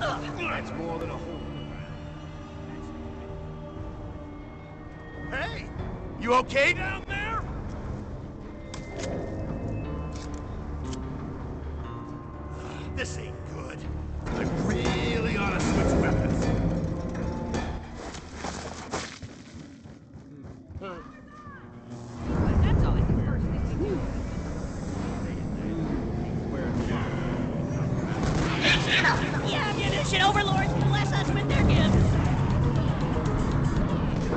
That's more than a hole in the ground. Hey! You okay down there? This ain't good. I really ought to switch weapons. That's always the first thing to do. Yeah, overlords bless us with their gifts.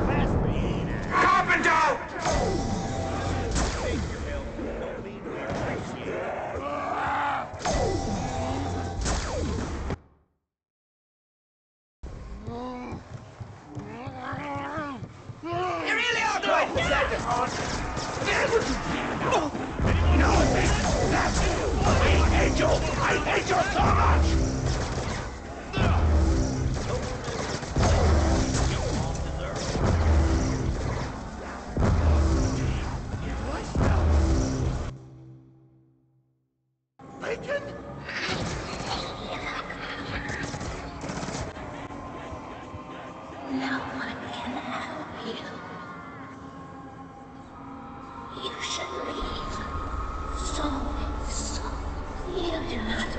Pass me, ain't it? Carpenter! Take your Bacon? No one can help you. You should leave. So, so you do not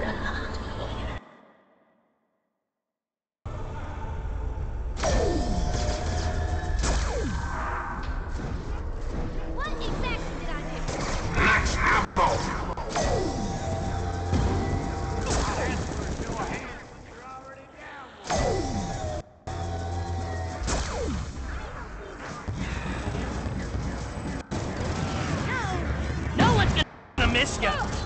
this, it.